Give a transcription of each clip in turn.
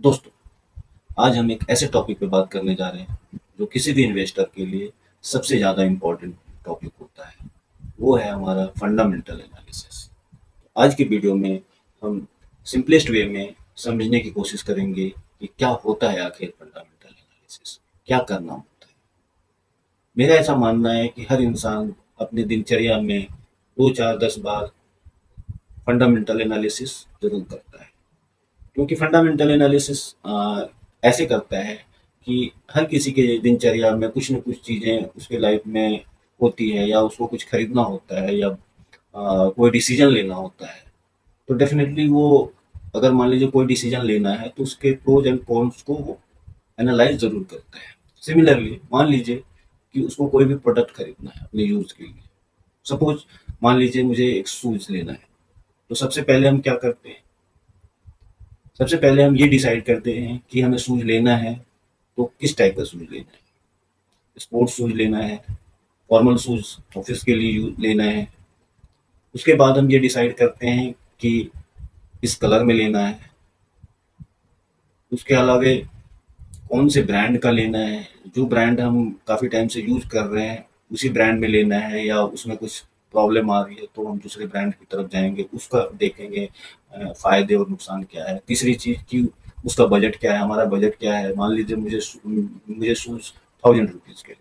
दोस्तों, आज हम एक ऐसे टॉपिक पे बात करने जा रहे हैं जो किसी भी इन्वेस्टर के लिए सबसे ज़्यादा इम्पोर्टेंट टॉपिक होता है। वो है हमारा फंडामेंटल एनालिसिस आज की वीडियो में हम सिंपलेस्ट वे में समझने की कोशिश करेंगे कि क्या होता है आखिर फंडामेंटल एनालिसिस क्या करना होता है। मेरा ऐसा मानना है कि हर इंसान अपने दिनचर्या में दो चार दस बार फंडामेंटल एनालिसिस ज़रूर करता है। क्योंकि फंडामेंटल एनालिसिस ऐसे करता है कि हर किसी के दिनचर्या में कुछ न कुछ चीज़ें उसके लाइफ में होती है या उसको कुछ खरीदना होता है या आ, कोई डिसीज़न लेना होता है। तो डेफिनेटली वो अगर मान लीजिए कोई डिसीज़न लेना है तो उसके प्रोज एंड कॉन्स को वो एनालाइज ज़रूर करता है। सिमिलरली मान लीजिए कि उसको कोई भी प्रोडक्ट खरीदना है अपने यूज़ के लिए। सपोज़ मान लीजिए मुझे एक शूज़ लेना है। तो सबसे पहले हम क्या करते हैं? सबसे पहले हम ये डिसाइड करते हैं कि हमें शूज़ लेना है तो किस टाइप का शूज़ लेना है? स्पोर्ट्स शूज़ लेना है फॉर्मल शूज़ ऑफ़िस के लिए लेना है। उसके बाद हम ये डिसाइड करते हैं कि किस कलर में लेना है। उसके अलावे कौन से ब्रांड का लेना है? जो ब्रांड हम काफ़ी टाइम से यूज़ कर रहे हैं, उसी ब्रांड में लेना है या उसमें कुछ प्रॉब्लम आ रही है तो हम दूसरे ब्रांड की तरफ़ जाएँगे, उसका देखेंगे। फ़ायदे और नुकसान क्या है? तीसरी चीज़ की उसका बजट क्या है? हमारा बजट क्या है? मान लीजिए मुझे मुझे शूज़ थाउज़ेंड रुपीज़ के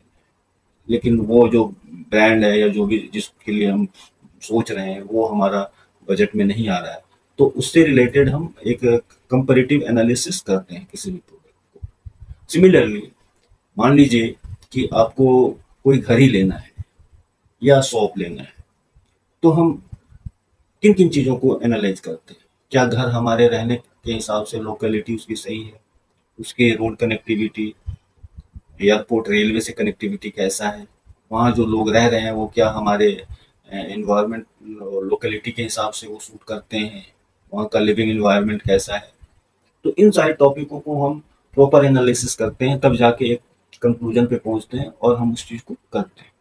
लेकिन वो जो ब्रांड है या जो भी जिसके लिए हम सोच रहे हैं, वो हमारा बजट में नहीं आ रहा है। तो उससे रिलेटेड हम एक कंपेरेटिव एनालिसिस करते हैं किसी भी प्रोडक्ट को। सिमिलरली मान लीजिए कि आपको कोई घर ही लेना है या शॉप लेना है तो हम किन किन चीज़ों को एनालाइज करते हैं? क्या घर हमारे रहने के हिसाब से लोकेलिटी उसकी सही है? उसके रोड कनेक्टिविटी एयरपोर्ट रेलवे से कनेक्टिविटी कैसा है? वहाँ जो लोग रह रहे हैं, वो क्या हमारे इन्वायरमेंट लोकेलिटी के हिसाब से वो सूट करते हैं? वहाँ का लिविंग इन्वायरमेंट कैसा है? तो इन सारे टॉपिकों को हम प्रॉपर एनालिसिस करते हैं, तब जाके एक कंक्लूजन पे पहुँचते हैं और हम उस चीज़ को करते हैं।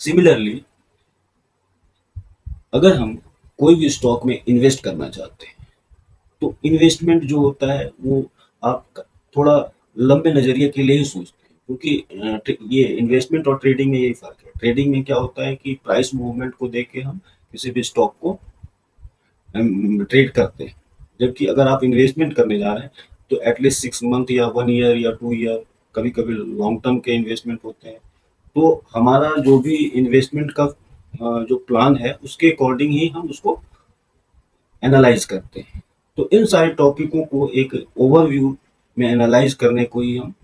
सिमिलरली अगर हम कोई भी स्टॉक में इन्वेस्ट करना चाहते हैं तो इन्वेस्टमेंट जो होता है, वो आप थोड़ा लंबे नज़रिए के लिए ही सोचते हैं, क्योंकि ये इन्वेस्टमेंट और ट्रेडिंग में यही फ़र्क है। ट्रेडिंग में क्या होता है कि प्राइस मूवमेंट को देख के हम किसी भी स्टॉक को ट्रेड करते हैं। जबकि अगर आप इन्वेस्टमेंट करने जा रहे हैं तो एटलीस्ट सिक्स मंथ या वन ईयर या टू ईयर कभी कभी लॉन्ग टर्म के इन्वेस्टमेंट होते हैं। तो हमारा जो भी इन्वेस्टमेंट का जो प्लान है, उसके अकॉर्डिंग ही हम उसको एनालाइज करते हैं। तो इन सारे टॉपिकों को एक ओवरव्यू में एनालाइज करने को ही हम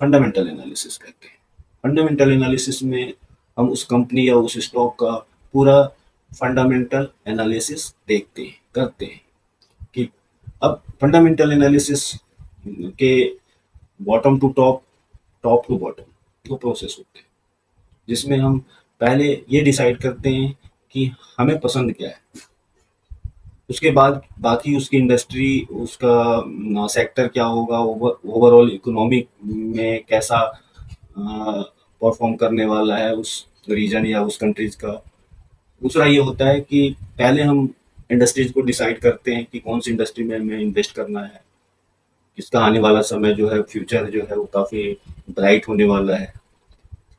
फंडामेंटल एनालिसिस कहते हैं। फंडामेंटल एनालिसिस में हम उस कंपनी या उस स्टॉक का पूरा फंडामेंटल एनालिसिस देखते हैं, करते हैं कि अब फंडामेंटल एनालिसिस के bottom to top top to bottom दो प्रोसेस होते हैं। जिसमें हम पहले ये डिसाइड करते हैं कि हमें पसंद क्या है। उसके बाद बाकी उसकी इंडस्ट्री उसका सेक्टर क्या होगा ओवरऑल इकोनॉमिक में कैसा परफॉर्म करने वाला है उस रीजन या उस कंट्रीज़ का। दूसरा ये होता है कि पहले हम इंडस्ट्रीज़ को डिसाइड करते हैं कि कौन सी इंडस्ट्री में हमें इन्वेस्ट करना है। किसका आने वाला समय जो है फ्यूचर जो है, वो काफ़ी ब्राइट होने वाला है।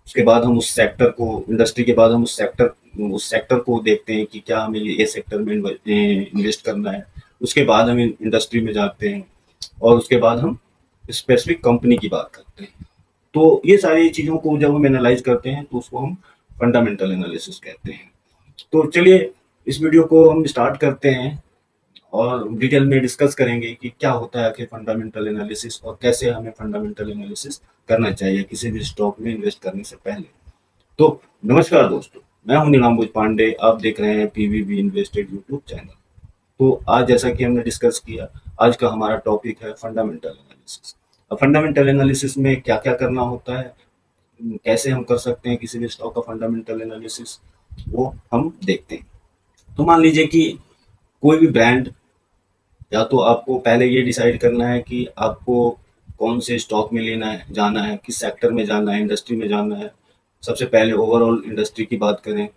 उसके बाद हम उस सेक्टर को इंडस्ट्री के बाद हम उस सेक्टर उस सेक्टर को देखते हैं कि क्या हमें ये सेक्टर में इन्वेस्ट करना है। उसके बाद हम इंडस्ट्री में जाते हैं और उसके बाद हम स्पेसिफिक कंपनी की बात करते हैं। तो ये सारी चीज़ों को जब हम एनालाइज करते हैं तो उसको हम फंडामेंटल एनालिसिस कहते हैं। तो चलिए, इस वीडियो को हम स्टार्ट करते हैं। और डिटेल में डिस्कस करेंगे कि क्या होता है आखिर फंडामेंटल एनालिसिस और कैसे हमें फंडामेंटल एनालिसिस करना चाहिए किसी भी स्टॉक में इन्वेस्ट करने से पहले। तो नमस्कार दोस्तों, मैं हूँ नीलाम्बुज पांडे, आप देख रहे हैं पीवीबी इन्वेस्टेड यूट्यूब चैनल तो आज जैसा कि हमने डिस्कस किया, आज का हमारा टॉपिक है फंडामेंटल एनालिसिस अब फंडामेंटल एनालिसिस में क्या क्या करना होता है, कैसे हम कर सकते हैं किसी भी स्टॉक का फंडामेंटल एनालिसिस वो हम देखते हैं। तो मान लीजिए कि कोई भी ब्रांड या तो आपको पहले ये डिसाइड करना है कि आपको कौन से स्टॉक में लेना है, जाना है, किस सेक्टर में जाना है इंडस्ट्री में जाना है। सबसे पहले ओवरऑल इंडस्ट्री की बात करें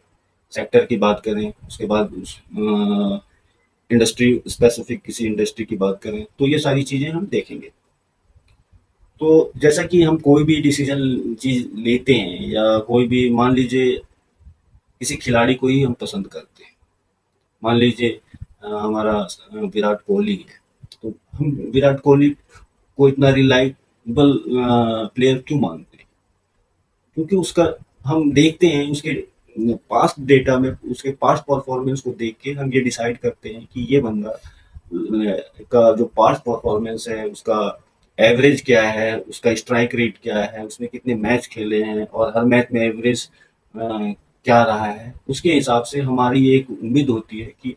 सेक्टर की बात करें, उसके बाद उस इंडस्ट्री स्पेसिफिक किसी इंडस्ट्री की बात करें तो ये सारी चीज़ें हम देखेंगे। तो जैसा कि हम कोई भी डिसीज़न चीज़ लेते हैं या कोई भी, मान लीजिए, किसी खिलाड़ी को ही हम पसंद करते हैं। मान लीजिए हमारा विराट कोहली है। तो हम विराट कोहली को इतना रिलायबल प्लेयर क्यों मानते हैं? क्योंकि उसका, हम देखते हैं, उसके पास्ट डेटा में, उसके पास्ट परफॉर्मेंस को देख के हम ये डिसाइड करते हैं कि ये बंदा का जो पास्ट परफॉर्मेंस है, उसका एवरेज क्या है, उसका स्ट्राइक रेट क्या है, उसने कितने मैच खेले हैं और हर मैच में एवरेज क्या रहा है, उसके हिसाब से हमारी एक उम्मीद होती है कि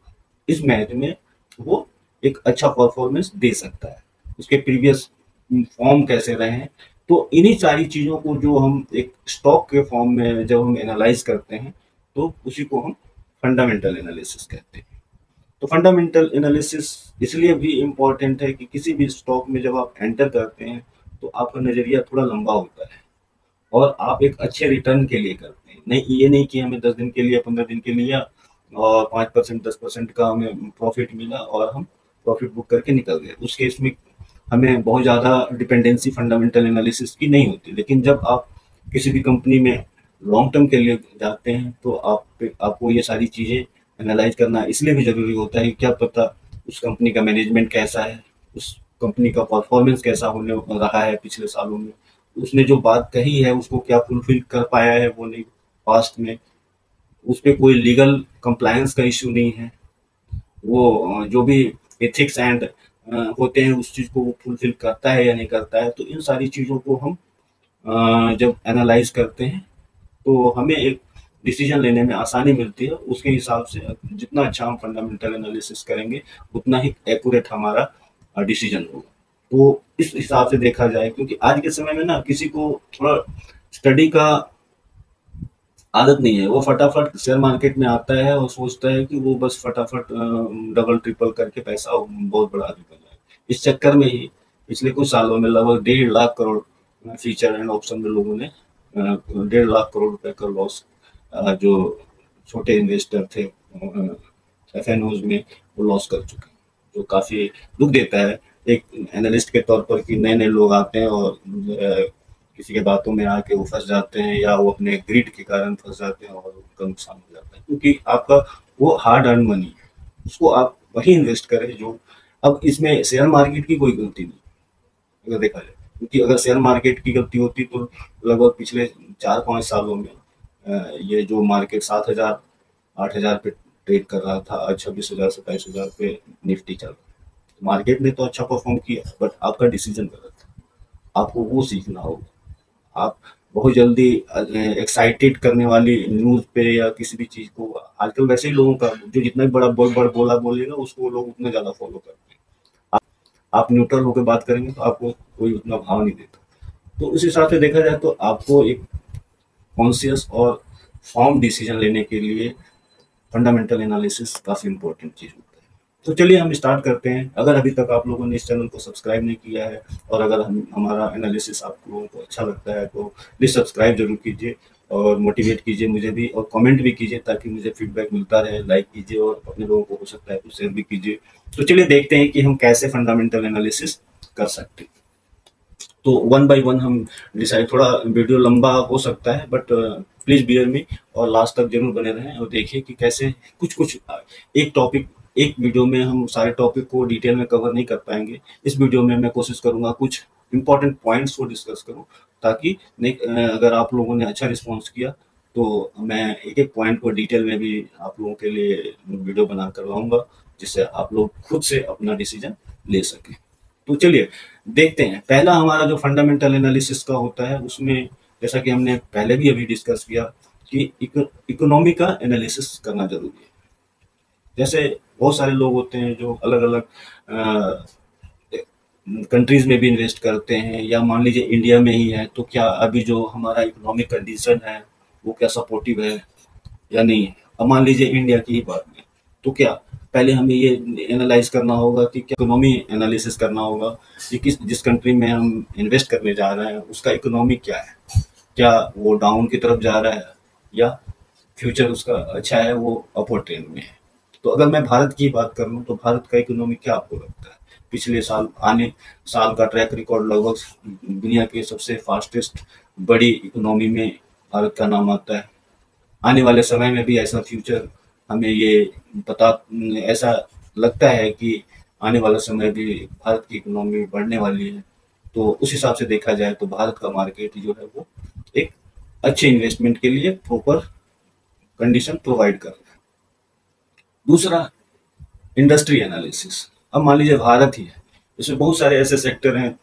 इस मैच में वो एक अच्छा परफॉर्मेंस दे सकता है। उसके प्रीवियस फॉर्म कैसे रहे हैं तो इन्हीं सारी चीज़ों को जो हम एक स्टॉक के फॉर्म में जब हम एनालाइज करते हैं तो उसी को हम फंडामेंटल एनालिसिस कहते हैं। तो फंडामेंटल एनालिसिस इसलिए भी इम्पोर्टेंट है कि किसी भी स्टॉक में जब आप एंटर करते हैं तो आपका नज़रिया थोड़ा लंबा होता है और आप एक अच्छे रिटर्न के लिए करते हैं। नहीं, ये नहीं कि हमें दस दिन के लिए, पंद्रह दिन के लिए और पाँच परसेंट, दस परसेंट का हमें प्रॉफिट मिला और हम प्रॉफिट बुक करके निकल गए। उस केस में हमें बहुत ज़्यादा डिपेंडेंसी फंडामेंटल एनालिसिस की नहीं होती। लेकिन जब आप किसी भी कंपनी में लॉन्ग टर्म के लिए जाते हैं तो आप आपको ये सारी चीज़ें एनालाइज करना इसलिए भी ज़रूरी होता है क्या पता उस कंपनी का मैनेजमेंट कैसा है, उस कंपनी का परफॉर्मेंस कैसा होने रहा है पिछले सालों में। उसने जो बात कही है, उसको क्या फुलफिल कर पाया है वो नहीं पास्ट में। उस पर कोई लीगल कंप्लायंस का इश्यू नहीं है। वो जो भी एथिक्स एंड होते हैं, उस चीज़ को वो फुलफिल करता है या नहीं करता है तो इन सारी चीज़ों को हम जब एनालाइज करते हैं तो हमें एक डिसीज़न लेने में आसानी मिलती है। उसके हिसाब से जितना अच्छा हम फंडामेंटल एनालिसिस करेंगे, उतना ही एक्यूरेट हमारा डिसीज़न होगा। तो इस हिसाब से देखा जाए, क्योंकि आज के समय में ना किसी को थोड़ा स्टडी का आदत नहीं है। वो फटाफट शेयर मार्केट में आता है और सोचता है कि वो बस फटाफट डबल ट्रिपल करके पैसा बहुत बड़ा आदमी बन जाए। इस चक्कर में ही पिछले कुछ सालों में लगभग डेढ़ lakh crore future and option में लोगों ने डेढ़ लाख करोड़ रुपए का लॉस जो छोटे इन्वेस्टर थे एफ़ एन ओज में वो लॉस कर चुके हैं, जो काफ़ी दुख देता है। एक एनालिस्ट के तौर पर कि नए नए लोग आते हैं और किसी के बातों में आके वो फंस जाते हैं या वो अपने ग्रिड के कारण फंस जाते हैं और उनका नुकसान हो जाता है। क्योंकि आपका वो हार्ड अर्न मनी है, उसको आप वही इन्वेस्ट करें जो अब इसमें शेयर मार्केट की कोई गलती नहीं अगर देखा जाए, क्योंकि अगर शेयर मार्केट की गलती होती तो लगभग पिछले चार पाँच सालों में ये जो मार्केट सात हज़ार, आठ हज़ार पे ट्रेड कर रहा था छब्बीस हज़ार, सत्ताईस हज़ार पे निफ्टी चल रहा मार्केट ने तो अच्छा परफॉर्म किया बट आपका डिसीज़न गलत था आपको वो सीखना होगा। आप बहुत जल्दी एक्साइटेड करने वाली न्यूज़ पे या किसी भी चीज़ को आजकल वैसे ही लोगों का जो जितना भी बड़ा बहुत बड़ा बोला बोलेगा उसको लोग उतना ज़्यादा फॉलो करते हैं। आप, न्यूट्रल होकर बात करेंगे तो आपको कोई उतना भाव नहीं देता। तो उस हिसाब से देखा जाए तो आपको एक कॉन्सियस और फॉर्म डिसीज़न लेने के लिए फंडामेंटल एनालिसिस काफ़ी इंपॉर्टेंट चीज़ होती है। तो चलिए हम स्टार्ट करते हैं। अगर अभी तक आप लोगों ने इस चैनल को सब्सक्राइब नहीं किया है और अगर हम, हमारा एनालिसिस आप लोगों को अच्छा लगता है तो प्लीज़ सब्सक्राइब ज़रूर कीजिए और मोटिवेट कीजिए मुझे भी और कमेंट भी कीजिए ताकि मुझे फीडबैक मिलता रहे लाइक कीजिए और अपने लोगों को हो सकता है तो शेयर भी कीजिए। तो चलिए देखते हैं कि हम कैसे फंडामेंटल एनालिसिस कर सकते हैं। तो वन बाय वन हम डिसाइड थोड़ा वीडियो लंबा हो सकता है बट प्लीज़ बियर में और लास्ट तक ज़रूर बने रहें और देखिए कि कैसे कुछ कुछ एक टॉपिक एक वीडियो में हम सारे टॉपिक को डिटेल में कवर नहीं कर पाएँगे। इस वीडियो में मैं कोशिश करूँगा कुछ इंपॉर्टेंट पॉइंट्स को डिस्कस करूँ, ताकि अगर आप लोगों ने अच्छा रिस्पॉन्स किया तो मैं एक एक पॉइंट को डिटेल में भी आप लोगों के लिए वीडियो बना कर लाऊँगा जिससे आप लोग खुद से अपना डिसीज़न ले सकें। तो चलिए, देखते हैं। पहला हमारा जो फंडामेंटल एनालिसिस का होता है, उसमें जैसा कि हमने पहले भी अभी डिस्कस किया कि इकोनॉमी का एनालिसिस करना ज़रूरी है। जैसे बहुत सारे लोग होते हैं जो अलग अलग कंट्रीज़ में भी इन्वेस्ट करते हैं या मान लीजिए इंडिया में ही है तो क्या अभी जो हमारा इकोनॉमिक कंडीशन है, वो क्या सपोर्टिव है या नहीं अब मान लीजिए इंडिया की ही बात में तो क्या पहले हमें ये एनालाइज करना होगा कि क्या इकोनॉमी एनालिसिस करना होगा कि किस, जिस कंट्री में हम इन्वेस्ट करने जा रहे हैं, उसका इकोनॉमी क्या है? क्या वो डाउन की तरफ़ जा रहा है या फ्यूचर उसका अच्छा है, वो अपर ट्रेंड में है? तो अगर मैं भारत की बात करूँ तो भारत का इकोनॉमी क्या आपको लगता है? पिछले साल, आने साल का ट्रैक रिकॉर्ड लगभग दुनिया के सबसे फास्टेस्ट बड़ी इकोनॉमी में भारत का नाम आता है। आने वाले समय में भी ऐसा फ्यूचर हमें ये पता, ऐसा लगता है कि आने वाला समय भी भारत की इकोनॉमी बढ़ने वाली है। तो उस हिसाब से देखा जाए तो भारत का मार्केट जो है वो एक अच्छे इन्वेस्टमेंट के लिए प्रॉपर कंडीशन प्रोवाइड कर रहा है। दूसरा इंडस्ट्री एनालिसिस अब मान लीजिए भारत ही है इसमें बहुत सारे ऐसे सेक्टर हैं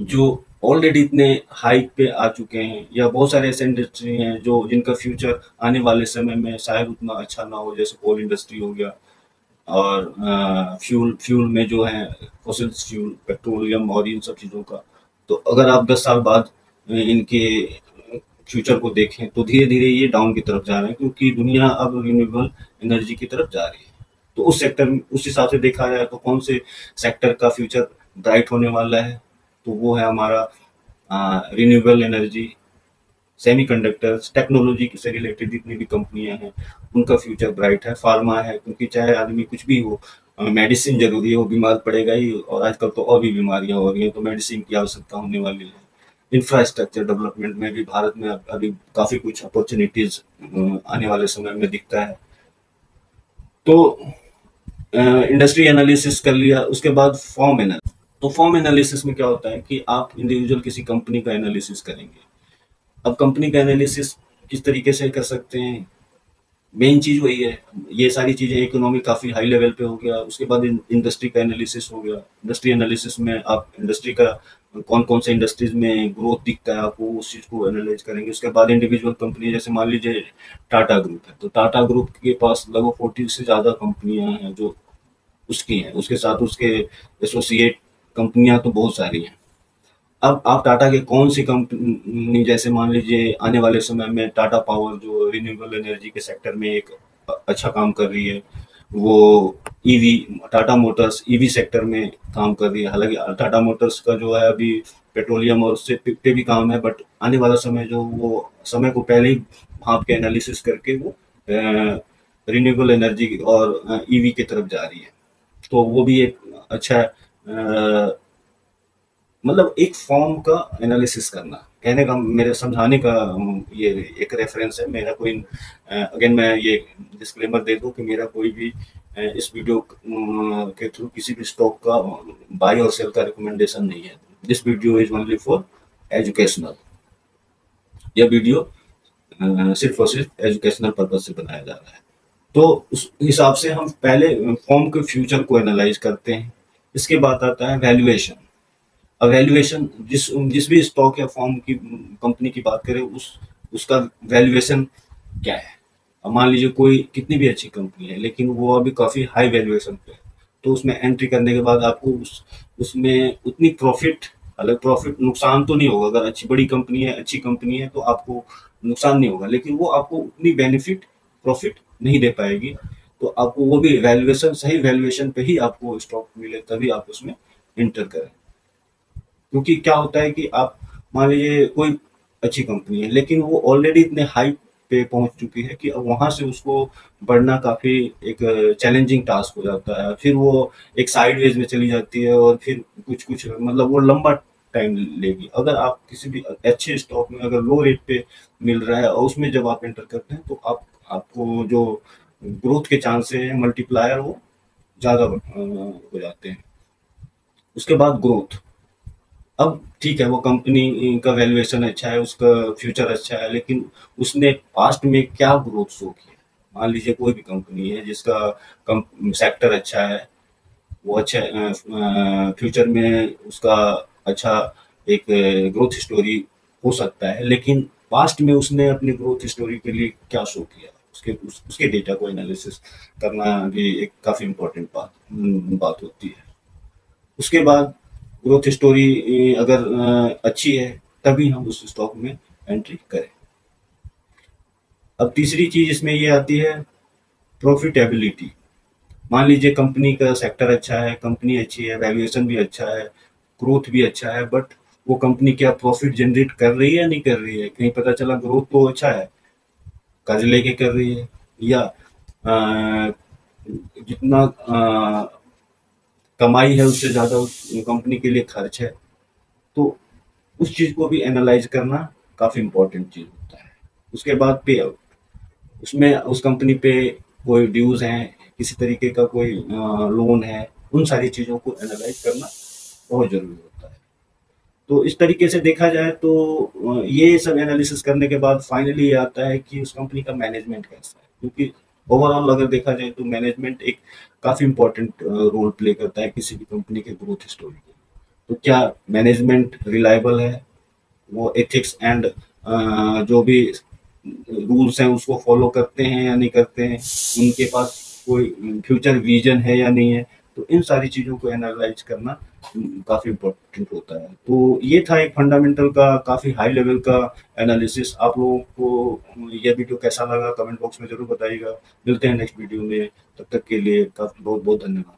जो ऑलरेडी इतने हाइक पे आ चुके हैं या बहुत सारे ऐसे इंडस्ट्री हैं जो जिनका फ्यूचर आने वाले समय में शायद उतना अच्छा ना हो जैसे कोल इंडस्ट्री हो गया और आ, फ्यूल फ्यूल में जो है फॉसिल फ्यूल पेट्रोलियम और इन सब चीज़ों का। तो अगर आप दस साल बाद इनके फ्यूचर को देखें तो धीरे धीरे ये डाउन की तरफ़ जा रहे हैं, क्योंकि दुनिया अब रिन्यूएबल एनर्जी की तरफ़ जा रही है। तो उस सेक्टर में उस हिसाब से देखा जाए तो कौन से सेक्टर का फ्यूचर ब्राइट होने वाला है? तो वो है हमारा रिन्यूएबल एनर्जी सेमीकंडक्टर्स टेक्नोलॉजी से रिलेटेड जितनी भी कंपनियाँ हैं, उनका फ्यूचर ब्राइट है। फार्मा है, क्योंकि चाहे आदमी कुछ भी हो मेडिसिन ज़रूरी है, वो बीमार पड़ेगा ही, और आजकल तो और भी बीमारियाँ हो रही हैं तो मेडिसिन की आवश्यकता होने वाली है। इंफ्रास्ट्रक्चर डेवलपमेंट में भी भारत में अभी काफ़ी कुछ अपॉर्चुनिटीज़ आने वाले समय में दिखता है। तो इंडस्ट्री एनालिसिस कर लिया, उसके बाद फॉर्म एनालिसिस तो फॉर्म एनालिसिस में क्या होता है कि आप इंडिविजुअल किसी कंपनी का एनालिसिस करेंगे। अब कंपनी का एनालिसिस किस तरीके से कर सकते हैं? मेन चीज़ वही है। ये सारी चीज़ें इकोनॉमी काफ़ी हाई लेवल पे हो गया। उसके बाद इंडस्ट्री का एनालिसिस हो गया। इंडस्ट्री एनालिसिस में आप इंडस्ट्री का कौन कौन से इंडस्ट्रीज़ में ग्रोथ दिखता है, आपको उस चीज़ को एनालाइज करेंगे। उसके बाद इंडिविजुअल कंपनी जैसे मान लीजिए टाटा ग्रुप है तो टाटा ग्रुप के पास लगभग फोर्टी से ज़्यादा कंपनियाँ हैं जो उसकी हैं। उसके साथ उसके एसोसिएट कंपनियाँ तो बहुत सारी हैं। अब आप टाटा के कौन सी कंपनी जैसे मान लीजिए आने वाले समय में टाटा पावर जो रिन्यूएबल एनर्जी के सेक्टर में एक अच्छा काम कर रही है, वो EV Tata Motors EV sector में काम कर रही है। हालाँकि टाटा मोटर्स का जो है अभी पेट्रोलियम और उससे पे भी काम है बट आने वाला समय जो वो, समय को पहले ही भाप के एनालिसिस करके वो रिन्यूएबल एनर्जी और ईवी की तरफ़ जा रही है। तो वो भी एक अच्छा मतलब एक फॉर्म का एनालिसिस करना। कहने का, मेरे समझाने का ये एक रेफरेंस है। मेरा कोई अगेन मैं ये डिस्क्लेमर दे दूँ कि मेरा कोई भी इस वीडियो के थ्रू किसी भी स्टॉक का बाय और सेल का रिकमेंडेशन नहीं है। This video is only for educational यह वीडियो सिर्फ़ और सिर्फ़ एजुकेशनल पर्पज से बनाया जा रहा है। तो उस हिसाब से हम पहले फॉर्म के फ्यूचर को एनालाइज करते हैं। इसके बाद आता है वैल्यूएशन वैल्यूएशन जिस जिस भी स्टॉक या फॉर्म की कंपनी की बात करें, उस, उसका वैल्यूएशन क्या है? मान लीजिए कोई कितनी भी अच्छी कंपनी है, लेकिन वो अभी काफ़ी हाई वैल्यूएशन पे है तो उसमें एंट्री करने के बाद आपको उस, उसमें उतनी प्रॉफिट अलग प्रॉफिट नुकसान तो नहीं होगा। अगर अच्छी बड़ी कंपनी है, अच्छी कंपनी है तो आपको नुकसान नहीं होगा, लेकिन वो आपको उतनी बेनिफिट प्रॉफिट नहीं दे पाएगी। तो आपको वो भी वैल्यूएशन सही वैल्यूएशन पे ही आपको स्टॉक मिले, तभी आप उसमें इंटर करें। क्योंकि क्या होता है कि आप, मान लीजिए कोई अच्छी कंपनी है, लेकिन वो ऑलरेडी इतने हाई पे पहुँच चुकी है कि अब वहाँ से उसको बढ़ना काफ़ी एक चैलेंजिंग टास्क हो जाता है। फिर वो एक साइड वेज में चली जाती है और फिर कुछ कुछ मतलब वो लंबा टाइम लेगी। अगर आप किसी भी अच्छे स्टॉक में अगर लो रेट पे मिल रहा है और उसमें जब आप एंटर करते हैं तो आप, आपको जो ग्रोथ के चांसेस हैं मल्टीप्लायर वो ज़्यादा हो जाते हैं। उसके बाद ग्रोथ अब ठीक है वो कंपनी का वैल्यूएशन अच्छा है उसका फ्यूचर अच्छा है लेकिन उसने पास्ट में क्या ग्रोथ शो किया? मान लीजिए कोई भी कंपनी है जिसका सेक्टर अच्छा है वो अच्छा फ्यूचर में उसका अच्छा एक ग्रोथ स्टोरी हो सकता है लेकिन पास्ट में उसने अपनी ग्रोथ स्टोरी के लिए क्या शो किया? उसके उस, उसके डेटा को एनालिसिस करना भी एक काफ़ी इम्पोर्टेंट बात बात होती है। उसके बाद ग्रोथ स्टोरी अगर अच्छी है तभी हम उस स्टॉक में एंट्री करें। अब तीसरी चीज़ इसमें ये आती है प्रॉफिटेबिलिटी मान लीजिए कंपनी का सेक्टर अच्छा है कंपनी अच्छी है वैल्यूएशन भी अच्छा है ग्रोथ भी अच्छा है बट वो कंपनी क्या प्रॉफिट जनरेट कर रही है या नहीं कर रही है? कहीं पता चला ग्रोथ तो अच्छा है कर्ज लेके कर रही है या आ, जितना कमाई है उससे ज़्यादा उस कंपनी के लिए खर्च है। तो उस चीज़ को भी एनालाइज करना काफ़ी इम्पोर्टेंट चीज़ होता है। उसके बाद पे आउट उसमें उस कंपनी पे कोई ड्यूज़ हैं, किसी तरीके का कोई लोन है, उन सारी चीज़ों को एनालाइज करना बहुत ज़रूरी होता है। तो इस तरीके से देखा जाए तो ये सब एनालिसिस करने के बाद फाइनली आता है कि उस कंपनी का मैनेजमेंट कैसा है। क्योंकि ओवरऑल अगर देखा जाए तो मैनेजमेंट एक काफ़ी इंपॉर्टेंट रोल प्ले करता है किसी भी कंपनी के ग्रोथ स्टोरी में तो क्या मैनेजमेंट रिलायबल है? वो एथिक्स एंड जो भी रूल्स हैं उसको फॉलो करते हैं या नहीं करते हैं? उनके पास कोई फ्यूचर विजन है या नहीं है? तो इन सारी चीज़ों को एनालाइज करना काफ़ी इम्पोर्टेंट होता है। तो ये था एक फंडामेंटल का, काफ़ी हाई लेवल का एनालिसिस आप लोगों को यह वीडियो कैसा लगा? कमेंट बॉक्स में ज़रूर बताइएगा। मिलते हैं नेक्स्ट वीडियो में। तब तक के लिए काफ़ी बहुत बहुत धन्यवाद।